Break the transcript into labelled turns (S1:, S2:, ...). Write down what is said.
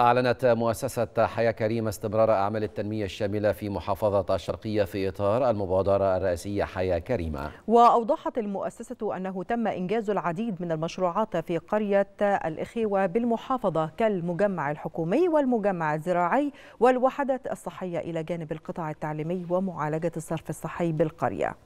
S1: أعلنت مؤسسة حياة كريمة استمرار أعمال التنمية الشاملة في محافظة الشرقية في إطار المبادرة الرئاسية حياة كريمة.
S2: وأوضحت المؤسسة أنه تم إنجاز العديد من المشروعات في قرية الإخيوة بالمحافظة كالمجمع الحكومي والمجمع الزراعي والوحدات الصحية إلى جانب القطاع التعليمي ومعالجة الصرف الصحي بالقرية.